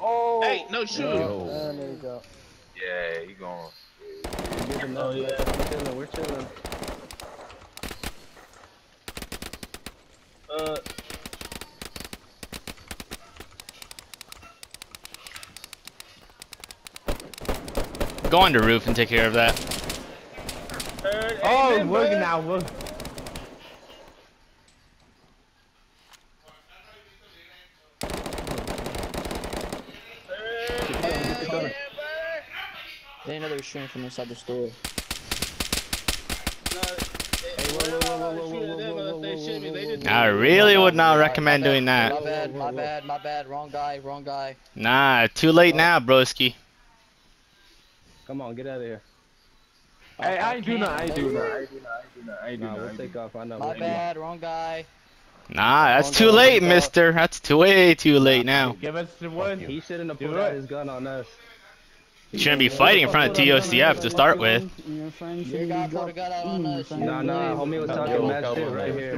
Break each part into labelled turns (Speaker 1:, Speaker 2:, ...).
Speaker 1: Oh.
Speaker 2: Hey, no shoot.
Speaker 1: Uh, there you go.
Speaker 2: Yeah, he gone.
Speaker 1: Oh yeah.
Speaker 3: We're chilling. We're chilling.
Speaker 2: Uh,
Speaker 4: Go on the roof and take care of that.
Speaker 3: Oh,
Speaker 2: amen,
Speaker 3: look
Speaker 2: brother.
Speaker 3: now. Look.
Speaker 2: Third,
Speaker 1: Get going, get going.
Speaker 2: amen,
Speaker 1: They know they were shooting from inside the store.
Speaker 4: I really would not recommend doing that.
Speaker 1: My bad, my bad, my bad. Wrong guy, wrong guy.
Speaker 4: Nah, too late now, broski.
Speaker 3: Come on, get out of here.
Speaker 1: Hey, I ain't do
Speaker 3: nothing,
Speaker 1: nothing,
Speaker 3: I ain't
Speaker 1: do
Speaker 3: do
Speaker 1: nothing,
Speaker 3: nothing.
Speaker 2: I ain't do
Speaker 3: Nah,
Speaker 2: nothing.
Speaker 3: we'll take off. I know.
Speaker 1: My
Speaker 3: we'll take
Speaker 1: bad, wrong guy.
Speaker 4: Nah, that's too late, mister. That's too way too late now.
Speaker 3: Give us the one. He shouldn't have
Speaker 5: Do
Speaker 3: pulled out his gun on us.
Speaker 4: You shouldn't be fighting in front of TOCF to start with.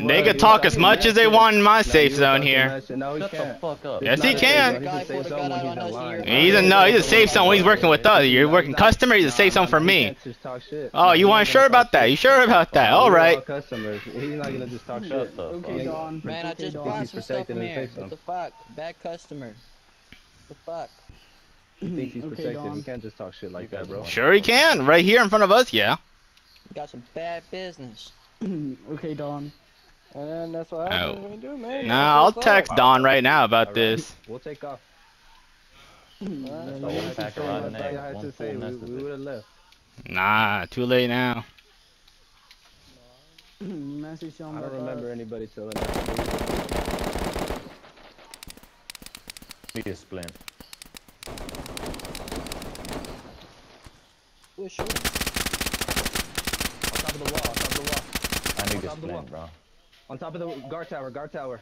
Speaker 4: They could talk as much as they want in my safe zone here. Yes, he can.
Speaker 3: He's a
Speaker 4: no, he's a safe zone when he's working with us. You're working customer, he's a safe zone for me. Oh, you want sure about that? You sure about that? All right.
Speaker 3: customers. He's not gonna just talk shit. Okay, Don.
Speaker 1: Man, I just
Speaker 3: protecting
Speaker 1: from here. What the fuck? Bad customer. The fuck?
Speaker 3: He thinks he's protected. He can't just talk shit like that, bro.
Speaker 4: Sure he can. Right here in front of us, yeah.
Speaker 1: Got some bad business.
Speaker 6: okay, Don.
Speaker 1: And that's what
Speaker 4: happens oh.
Speaker 1: when you do, man.
Speaker 4: Nah, I'll text Don right now about this.
Speaker 3: We'll take off.
Speaker 5: That's
Speaker 3: That's
Speaker 5: the
Speaker 3: all
Speaker 5: whole
Speaker 3: you had to
Speaker 5: pack
Speaker 3: say.
Speaker 5: of rotten
Speaker 3: That's all you
Speaker 5: eggs.
Speaker 3: had
Speaker 5: One
Speaker 3: to
Speaker 5: full
Speaker 3: say. We,
Speaker 5: nest of
Speaker 3: we
Speaker 5: it.
Speaker 3: would have left.
Speaker 4: Nah, too late now.
Speaker 3: I don't remember anybody telling us.
Speaker 5: Be a splint.
Speaker 1: Who is shooting?
Speaker 3: On top of the wall. On top of the wall.
Speaker 5: I need a
Speaker 3: top of the wall.
Speaker 5: splint, bro.
Speaker 3: On top of the guard tower. Guard tower.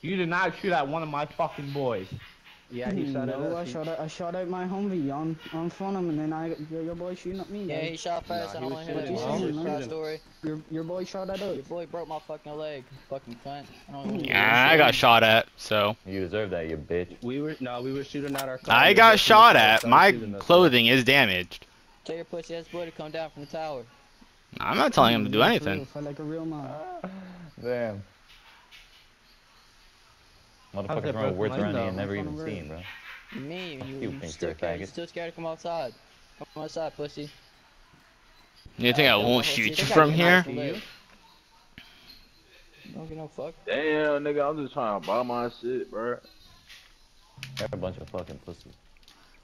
Speaker 5: You did not shoot at one of my fucking boys.
Speaker 3: Yeah, he shot at
Speaker 6: no, I
Speaker 3: us. He-
Speaker 6: shot at I shot at my Humvee on on front of him, and then I your, your boy shooting at me.
Speaker 1: Yeah,
Speaker 6: like,
Speaker 1: he shot first.
Speaker 3: Nah,
Speaker 1: I
Speaker 3: he
Speaker 1: don't
Speaker 3: was
Speaker 1: want to hear
Speaker 3: shooting.
Speaker 1: that
Speaker 6: He was
Speaker 1: bullshit
Speaker 6: shooting.
Speaker 1: story.
Speaker 6: your your boy shot at us.
Speaker 1: Your boy broke my fucking leg. Fucking cunt. I don't want to
Speaker 4: Yeah, I got shot at, so.
Speaker 5: You deserve that, you bitch.
Speaker 3: We were no, we were shooting at our. car.
Speaker 4: I got shot
Speaker 3: shooting
Speaker 4: at. My clothing is damaged.
Speaker 1: Tell your pussy ass boy to come down from the tower.
Speaker 4: I'm not telling him to do anything.
Speaker 6: like a real man.
Speaker 5: Damn.
Speaker 3: How's
Speaker 5: Motherfuckers
Speaker 3: that
Speaker 5: run
Speaker 3: broken
Speaker 5: words
Speaker 3: leg,
Speaker 5: around
Speaker 3: though?
Speaker 5: here and never even
Speaker 6: trying to
Speaker 5: seen, bro.
Speaker 1: Me, you,
Speaker 5: you
Speaker 1: you
Speaker 5: think
Speaker 1: still,
Speaker 5: you're
Speaker 1: scared,
Speaker 5: faggot.
Speaker 1: still scared to come outside. Come outside, pussy.
Speaker 4: You think I won't shoot you from here?
Speaker 1: Don't get no fuck.
Speaker 2: Damn, nigga, I'm just trying to buy my shit, bro.
Speaker 5: They're a bunch of fucking pussies.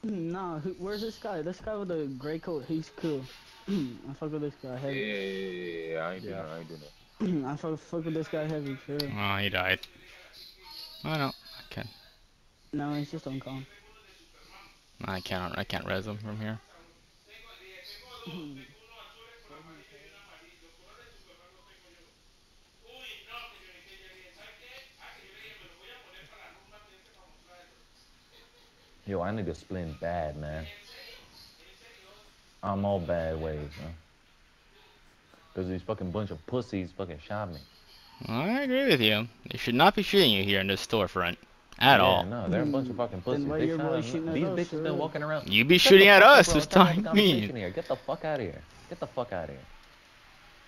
Speaker 6: Nah, who, where's this guy? This guy with the gray coat. He's cool. I fuck with this guy heavy.
Speaker 2: yeah, yeah, yeah, I ain't doing
Speaker 3: Yeah.
Speaker 2: that. I ain't doing that.
Speaker 6: I fuck, fuck with this guy heavy. Sure.
Speaker 4: Oh, he died. I don't. I can't.
Speaker 6: No, it's just on calm.
Speaker 4: I can't. I can't res him from here.
Speaker 5: Yo, I need a splint bad, man. I'm all bad ways, man. Cause these fucking bunch of pussies fucking shot me.
Speaker 4: I agree with you. They should not be shooting you here in this storefront at
Speaker 5: yeah,
Speaker 4: all.
Speaker 5: No, they're a bunch of fucking pussies.
Speaker 6: why
Speaker 5: They
Speaker 6: your
Speaker 5: shot
Speaker 6: boy shooting at
Speaker 5: These
Speaker 6: us,
Speaker 5: bitches been walking around.
Speaker 4: You be
Speaker 5: Shut the
Speaker 4: shooting at us.
Speaker 5: bro.
Speaker 4: What's
Speaker 5: I'm trying to have a
Speaker 4: time mean?
Speaker 5: here. Get the fuck out of here. Get the fuck out of here.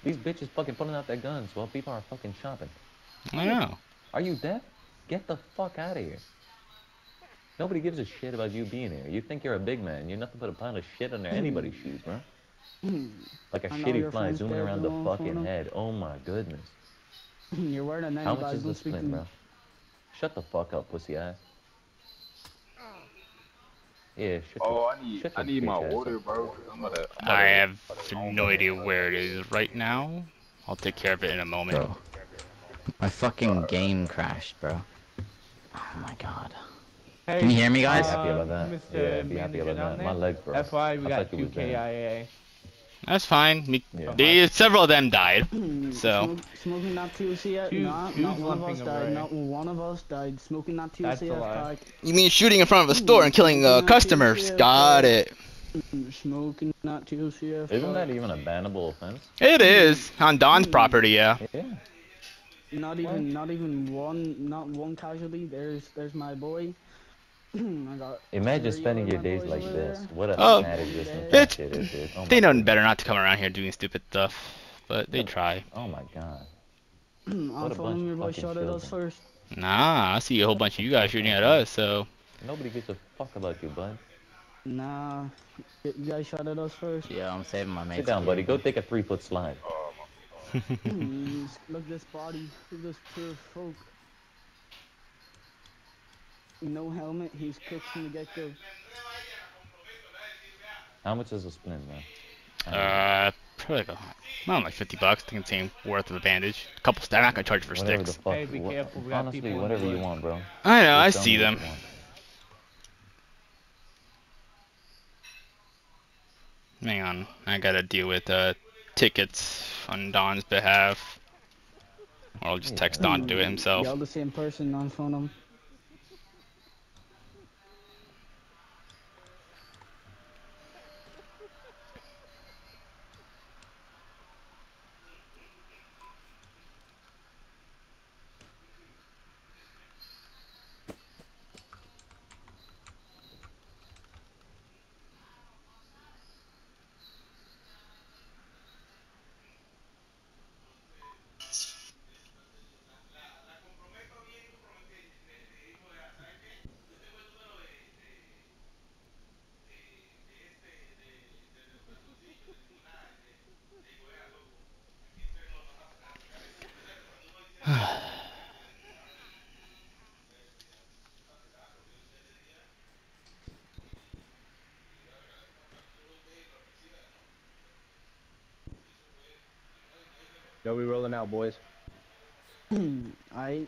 Speaker 5: These bitches fucking pulling out their guns while people are fucking shopping.
Speaker 4: I know.
Speaker 5: Are you deaf? Get the fuck out of here. Nobody gives a shit about you being here. You think you're a big man. You're nothing but a pile of shit under anybody's shoes, bro. Like a shitty
Speaker 6: your
Speaker 5: fly zooming around the fucking head. Oh my goodness.
Speaker 6: You're wearing a 90
Speaker 5: How much is
Speaker 6: this plane,
Speaker 5: bro? Shut the fuck up, pussy ass. Yeah,
Speaker 2: Oh, I need, I need my
Speaker 5: water,
Speaker 2: bro. I'm gonna, I'm gonna, I
Speaker 4: have no idea where it is right now. I'll take care of it in a moment.
Speaker 7: Bro. My fucking game crashed, bro. Oh my god.
Speaker 5: Hey,
Speaker 7: Can you hear me, guys?
Speaker 5: Uh, happy about that. Mr. Yeah, be happy about that. My leg, bro.
Speaker 8: That's why we got 2KIA.
Speaker 4: That's fine. Me,
Speaker 5: Yeah.
Speaker 4: they, several of them died. So
Speaker 6: Smoke, smoking not TOCF.
Speaker 8: Choose-
Speaker 6: not, not one of
Speaker 8: one
Speaker 6: us
Speaker 8: thing of
Speaker 6: died.
Speaker 8: right.
Speaker 6: Not one of us died. Smoking not
Speaker 8: That's a
Speaker 6: TOCF.
Speaker 8: lie.
Speaker 6: Died.
Speaker 4: you mean shooting in front of a store and killing uh, customers? Got it.
Speaker 6: Smoking not TOCF.
Speaker 5: Isn't that even a bannable offense?
Speaker 4: It is on Don's property. Yeah.
Speaker 5: Yeah.
Speaker 6: Not even, not even one, not one casualty. There's, there's my boy. I
Speaker 5: Imagine spending your days like this. What a
Speaker 4: Oh,
Speaker 5: sad existence
Speaker 6: it's-
Speaker 5: that shit is, dude. Oh
Speaker 4: They know
Speaker 5: God.
Speaker 4: better not to come around here doing stupid stuff, but they try.
Speaker 5: Oh my god.
Speaker 6: I'm
Speaker 5: What a
Speaker 6: following
Speaker 5: bunch
Speaker 6: your
Speaker 5: of
Speaker 6: boy
Speaker 5: fucking
Speaker 6: shot at us
Speaker 5: children.
Speaker 6: first.
Speaker 4: Nah, I see a whole bunch of you guys shooting at us, so
Speaker 5: Nobody gives a fuck about you, bud.
Speaker 6: Nah, you guys shot at us first.
Speaker 7: Yeah, I'm saving my mates.
Speaker 5: Sit down, buddy. Go take a three foot slide.
Speaker 6: Mm, Look at this body. Look at this poor folk. No helmet. He's cooked from the get go.
Speaker 5: How much is a splint, man?
Speaker 4: uh, probably like, a, around like 50 bucks. I think it's same worth of a bandage. A couple. They're not gonna charge for
Speaker 5: whatever
Speaker 4: sticks.
Speaker 5: fuck.
Speaker 3: Hey, be
Speaker 5: wha-
Speaker 3: careful, we
Speaker 5: honestly,
Speaker 3: people
Speaker 5: whatever you want, bro.
Speaker 4: I know. I
Speaker 5: Just tell
Speaker 4: see them.
Speaker 5: you.
Speaker 4: Hang on, I gotta deal with uh, tickets on Don's behalf. Or I'll just text Don to do it himself.
Speaker 6: Y'all the same person on phone him.
Speaker 3: Yo, we rolling out, boys.
Speaker 6: I.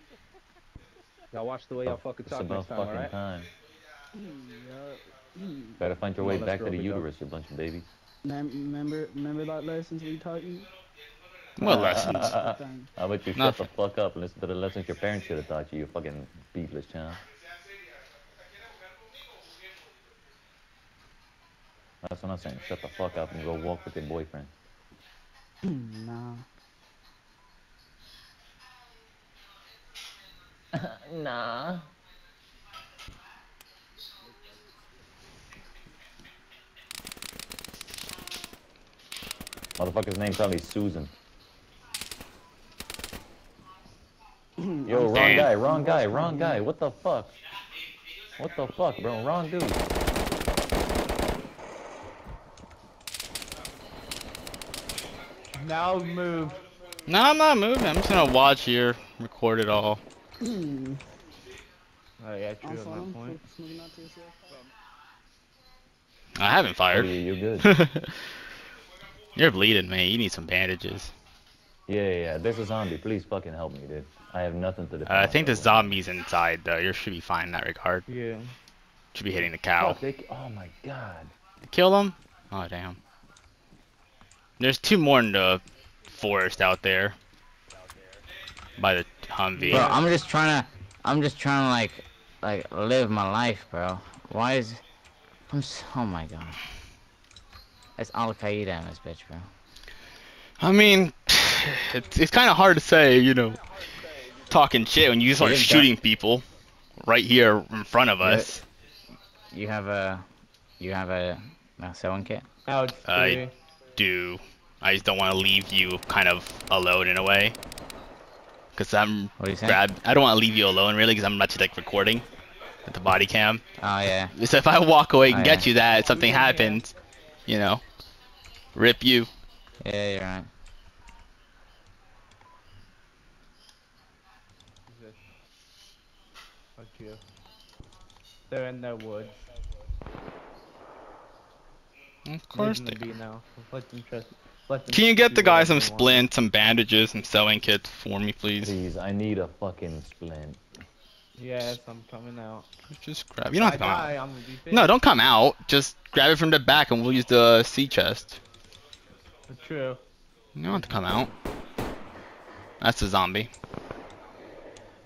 Speaker 3: Y'all watch the way y'all fucking talk
Speaker 5: about
Speaker 3: next time,
Speaker 5: fucking
Speaker 3: alright?
Speaker 5: time.
Speaker 6: Yeah.
Speaker 5: Better find your way
Speaker 3: on,
Speaker 5: back to the uterus, you bunch of babies.
Speaker 6: Mem- Remember, remember that lessons we taught you?
Speaker 4: What lessons?
Speaker 6: Thing.
Speaker 5: How about you shut the fuck up and listen to the lessons your parents should have taught you, you fucking beatless child. That's what I'm saying. Shut the fuck up and go walk with your boyfriend.
Speaker 6: nah.
Speaker 5: Nah. Motherfucker's name probably Susan. Yo, wrong
Speaker 4: Damn.
Speaker 5: guy, wrong guy, wrong guy. What the fuck? What the fuck, bro? Wrong dude.
Speaker 3: Now move.
Speaker 4: No, I'm not moving. I'm just gonna watch here, record it all.
Speaker 3: Oh yeah, true
Speaker 6: On
Speaker 3: at
Speaker 6: phone
Speaker 3: that point.
Speaker 6: Focus moving out to yourself.
Speaker 4: I haven't
Speaker 5: Oh,
Speaker 4: fired.
Speaker 5: yeah, you're good.
Speaker 4: You're bleeding, man. You need some bandages.
Speaker 5: Yeah, yeah, yeah. There's a zombie. Please fucking help me, dude. I have nothing to
Speaker 4: Uh,
Speaker 5: defend.
Speaker 4: I think the
Speaker 5: myself with.
Speaker 4: zombie's inside, though. You should be fine in that regard.
Speaker 3: Yeah.
Speaker 4: Should be hitting the cow.
Speaker 5: Fuck, they, oh my god.
Speaker 4: Kill them? Oh, damn. There's two more in the forest out there. By the Humvee.
Speaker 7: Bro, I'm just trying to, I'm just trying to like, like live my life, bro. Why is, I'm so, oh my god. That's Al Qaeda in this bitch, bro.
Speaker 4: I mean, it's, it's kind of hard to say, you know, talking shit when you start
Speaker 7: didn't
Speaker 4: shooting people right here in front of us.
Speaker 7: You have a, you have a, a sewing kit.
Speaker 3: Ouch.
Speaker 4: I- Do I just don't want to leave you kind of alone in a way? Cause I'm
Speaker 7: What do you saying?
Speaker 4: grab. I don't want to leave you alone really, cause I'm not like recording with the body cam.
Speaker 7: Oh yeah.
Speaker 4: So if I walk away and
Speaker 7: Oh,
Speaker 4: get
Speaker 7: yeah.
Speaker 4: you that, something happens, you know, rip you.
Speaker 7: Yeah, you're right.
Speaker 3: Fuck you. They're in their woods.
Speaker 4: Of course
Speaker 3: Leave
Speaker 4: they.
Speaker 3: be now. Let them trust. Let
Speaker 4: Can you get the guy some
Speaker 3: they
Speaker 4: splints, some bandages, some sewing kits for me, please?
Speaker 5: Please, I need a fucking splint.
Speaker 3: Yes, I'm coming out.
Speaker 4: Just grab. You don't have
Speaker 3: I
Speaker 4: to come out.
Speaker 3: I'm
Speaker 4: No, don't come out. Just grab it from the back and we'll use the sea chest.
Speaker 3: True.
Speaker 4: You don't have to come out. That's a zombie.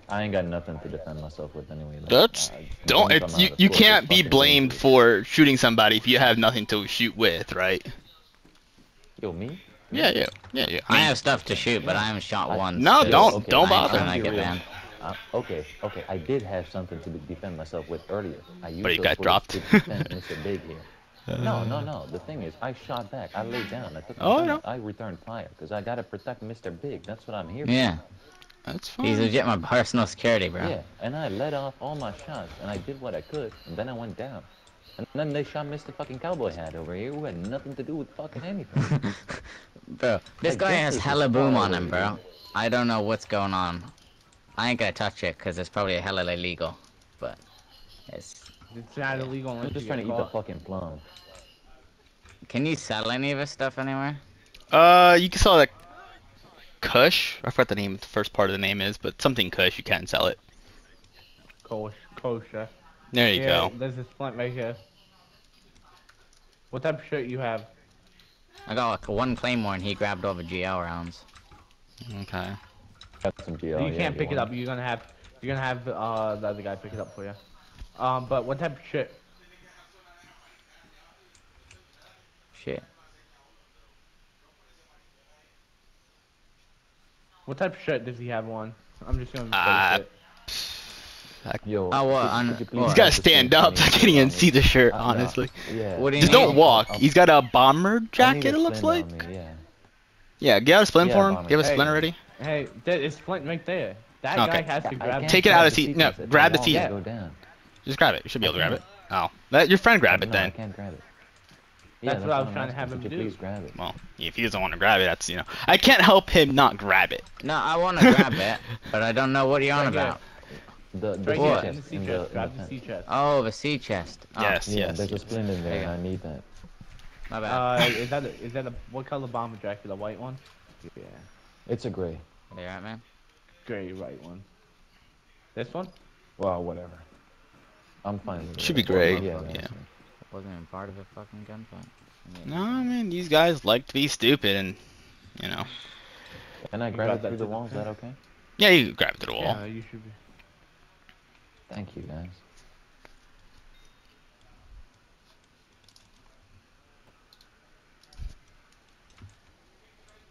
Speaker 5: I ain't got nothing to defend myself with anyway. Like,
Speaker 4: That's
Speaker 5: uh,
Speaker 4: don't.
Speaker 5: when
Speaker 4: It's you. You can't be blamed
Speaker 5: dangerous.
Speaker 4: for shooting somebody if you have nothing to shoot with, right?
Speaker 5: Yo, me?
Speaker 4: Yeah, yeah, yeah, yeah.
Speaker 7: I have stuff to shoot, but I haven't shot
Speaker 5: I-
Speaker 7: once.
Speaker 4: No,
Speaker 7: so
Speaker 4: don't-
Speaker 5: okay,
Speaker 4: don't bother.
Speaker 7: trying to get banned.
Speaker 5: Uh, okay, okay, I did have something to defend myself with earlier. I used
Speaker 4: But you got dropped.
Speaker 5: to defend Mr. Big here. No, no, no. The thing is, I shot back. I laid down. I took my
Speaker 4: Oh,
Speaker 5: gun
Speaker 4: no.
Speaker 5: I returned fire because I gotta protect Mr. Big. That's what I'm here for.
Speaker 7: Yeah,
Speaker 4: That's fine.
Speaker 7: he's legit my personal security, bro.
Speaker 5: Yeah, and I let off all my shots, and I did what I could, and then I went down. And then they shot Mr. fucking Cowboy Hat over here, who had nothing to do with fucking anything.
Speaker 7: Bro, this
Speaker 5: Like,
Speaker 7: guy
Speaker 5: this
Speaker 7: has hella boom on him, bro. I don't know what's going on. I ain't gonna touch it because it's probably hella illegal, but it's.
Speaker 3: It's not illegal
Speaker 5: I'm just
Speaker 3: you
Speaker 5: trying to
Speaker 3: get
Speaker 5: eat the fucking plum.
Speaker 7: Can you sell any of this stuff anywhere?
Speaker 4: Uh, you can sell that Kush. I forgot the name. The first part of the name is, but something Kush. You can sell it.
Speaker 3: Kosh, kosher.
Speaker 4: There you
Speaker 3: Here,
Speaker 4: go.
Speaker 3: There's this plant right here. What type of shirt you have?
Speaker 7: I got like one claymore and he grabbed all the GL rounds.
Speaker 4: Okay.
Speaker 5: Got some GL.
Speaker 3: you
Speaker 5: yeah,
Speaker 3: can't pick it
Speaker 5: want
Speaker 3: up. You're gonna have you're gonna have uh the other guy pick it up for you. Um, but what type of shirt?
Speaker 7: Shit.
Speaker 3: What type of shirt does he have on? I'm just gonna.
Speaker 4: Uh,
Speaker 3: place it.
Speaker 5: Yo,
Speaker 7: Oh, what,
Speaker 5: could- could you please
Speaker 7: what?
Speaker 4: He's gotta stand up.
Speaker 5: me?
Speaker 4: I can't even see the shirt,
Speaker 5: Uh,
Speaker 4: honestly.
Speaker 5: Yeah.
Speaker 7: What do you
Speaker 4: Just
Speaker 7: mean?
Speaker 4: don't walk.
Speaker 5: I'll-
Speaker 4: He's got a bomber jacket. It looks like.
Speaker 5: me, Yeah.
Speaker 4: Yeah, get out a splint
Speaker 5: Yeah,
Speaker 4: for him.
Speaker 5: bomber.
Speaker 4: Give a
Speaker 3: Hey.
Speaker 4: splint already.
Speaker 3: Hey, there is Flint right there. That
Speaker 4: Okay.
Speaker 3: guy has to grab.
Speaker 5: can't
Speaker 4: Take it out of
Speaker 5: the
Speaker 4: seat-
Speaker 5: seat
Speaker 4: no,
Speaker 5: because it's a
Speaker 4: grab the
Speaker 5: wall
Speaker 4: seat.
Speaker 5: to Go down.
Speaker 4: Just grab it. You should be able to grab it. Oh, let your friend grab it
Speaker 5: No, I can't grab it.
Speaker 3: That's what I was trying to have him
Speaker 5: you
Speaker 3: do.
Speaker 5: Please grab it.
Speaker 4: Well, if he doesn't want to grab it, that's you know. I can't help him not grab it.
Speaker 7: No, I want to grab it, but I don't know what you're on about.
Speaker 5: The, the
Speaker 3: Right
Speaker 5: sea
Speaker 3: here
Speaker 7: What?
Speaker 3: the
Speaker 5: chest
Speaker 3: sea
Speaker 5: the,
Speaker 3: chest.
Speaker 5: in the
Speaker 3: Grab the sea chest.
Speaker 7: Oh, the sea chest. Oh,
Speaker 4: Yes,
Speaker 5: Yeah,
Speaker 4: yes.
Speaker 5: there's a splint in there,
Speaker 7: There
Speaker 5: and I need that.
Speaker 7: My bad.
Speaker 3: Uh, is that a, is that a what color bomber jacket? The white one? Yeah,
Speaker 5: It's a gray.
Speaker 7: you alright, man?
Speaker 3: gray right one. This one?
Speaker 5: Well, whatever. I'm fine with it.
Speaker 4: Should be gray,
Speaker 5: Yeah.
Speaker 4: yeah.
Speaker 5: that's fine.
Speaker 7: Wasn't even part of a fucking gunfight. I mean,
Speaker 4: No, I mean these guys like to be stupid, and you know.
Speaker 5: Can I
Speaker 3: You
Speaker 5: grab it through the
Speaker 3: the
Speaker 5: wall? Is that okay?
Speaker 4: Yeah, you can grab it to the wall.
Speaker 3: Yeah, you should be.
Speaker 5: Thank you, guys.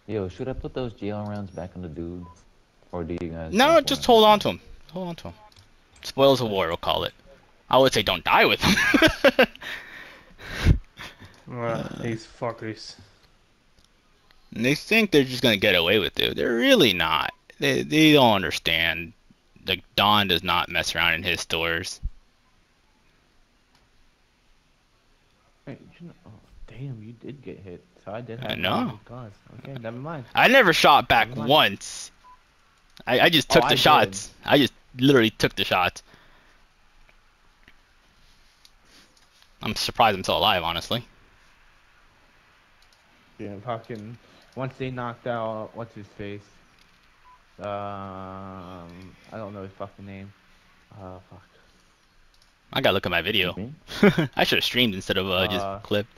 Speaker 5: Yo, should I put those GL rounds back on the dude? Or do you guys...
Speaker 4: No, just hold on to him. Hold on to him. Spoils of war, we'll call it. I would say don't die with him.
Speaker 8: Uh, these fuckers.
Speaker 4: They think they're just gonna get away with it. They're really not. They they don't understand. Like Don does not mess around in his stores.
Speaker 3: You know, oh, damn, you did get hit. So I did
Speaker 4: I
Speaker 3: have
Speaker 4: know.
Speaker 3: Cause. Okay, never mind.
Speaker 4: I never shot back once. I, I just
Speaker 3: Oh,
Speaker 4: took
Speaker 3: I
Speaker 4: the
Speaker 3: did.
Speaker 4: shots. I just literally took the shots. I'm surprised I'm still alive, honestly.
Speaker 3: Yeah, fucking. Once they knocked out what's his face. Um, I don't know his fucking name. Uh, fuck.
Speaker 4: I gotta look at my video.
Speaker 5: Me?
Speaker 4: I should have streamed instead of uh, just
Speaker 3: Uh,
Speaker 4: clipped.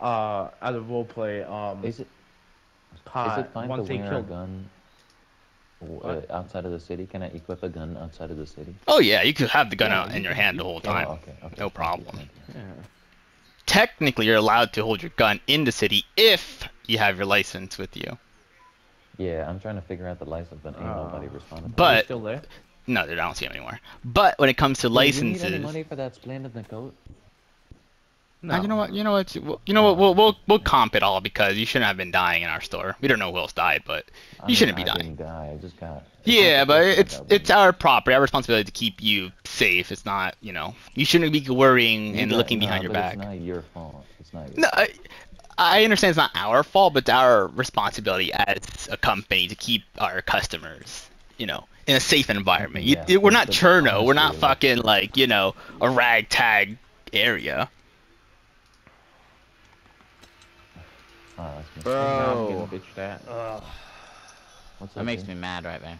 Speaker 3: Uh, out of roleplay, um,
Speaker 5: Is it,
Speaker 3: Pot,
Speaker 5: is it fine to
Speaker 3: once they
Speaker 5: wear a gun
Speaker 3: What?
Speaker 5: uh, outside of the city? Can I equip a gun outside of the city?
Speaker 4: Oh yeah, you could have the gun
Speaker 3: Yeah,
Speaker 4: out
Speaker 3: you
Speaker 4: in your hand the whole time.
Speaker 5: Oh, okay, okay.
Speaker 4: No problem.
Speaker 3: Yeah.
Speaker 4: Technically, you're allowed to hold your gun in the city if you have your license with you.
Speaker 5: Yeah, I'm trying to figure out the license, but ain't nobody
Speaker 3: Uh,
Speaker 5: responded.
Speaker 3: Are
Speaker 4: But-
Speaker 3: you still there?
Speaker 4: No, I don't see them anymore. But when it comes to
Speaker 5: Yo, You need any money for that splendid coat?
Speaker 3: No.
Speaker 4: Uh, you know what? You know what? You you know what? We'll we'll we'll comp it all because you shouldn't have been dying in our store. We don't know who else died, but
Speaker 5: I
Speaker 4: You
Speaker 5: mean,
Speaker 4: shouldn't be
Speaker 5: I
Speaker 4: dying.
Speaker 5: didn't die. I just got.
Speaker 4: yeah, but
Speaker 5: first
Speaker 4: it's it's our property, our responsibility to keep you safe. It's not, you know, you shouldn't be worrying and
Speaker 5: got-
Speaker 4: looking
Speaker 5: nah,
Speaker 4: behind your
Speaker 5: but
Speaker 4: back.
Speaker 5: It's not your fault. It's not your
Speaker 4: No, I, I understand it's not our fault, but it's our responsibility as a company to keep our customers, you know, in a safe environment. You, we're not
Speaker 5: but
Speaker 4: Cherno. We're not fucking like you know a ragtag area.
Speaker 5: Oh, that's me.
Speaker 3: Now I'm
Speaker 7: Bro,
Speaker 3: getting bitched.
Speaker 8: Ugh.
Speaker 5: What's
Speaker 7: that
Speaker 5: up,
Speaker 7: makes me mad right there.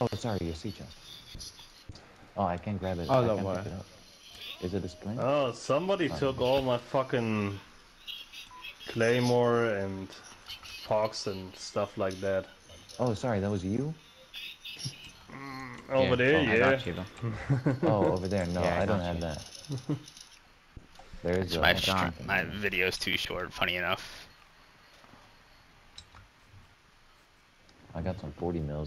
Speaker 5: Oh, sorry, your sea chest. Oh, I can't grab it.
Speaker 3: Oh,
Speaker 5: I
Speaker 3: don't
Speaker 5: can't
Speaker 3: worry.
Speaker 5: Pick it up. Is it a splint?
Speaker 8: Oh, somebody oh, took all my fucking claymore and fox and stuff like that.
Speaker 5: Oh, sorry, that was you?
Speaker 8: Mm, over
Speaker 7: Here,
Speaker 8: there,
Speaker 7: I
Speaker 8: yeah.
Speaker 7: got you.
Speaker 5: Oh, over there. No,
Speaker 7: Yeah, I
Speaker 5: I don't
Speaker 7: got
Speaker 5: have that. There's
Speaker 4: My, str-
Speaker 7: Jonathan.
Speaker 4: my video's too short, funny enough.
Speaker 5: I got some 40 mils.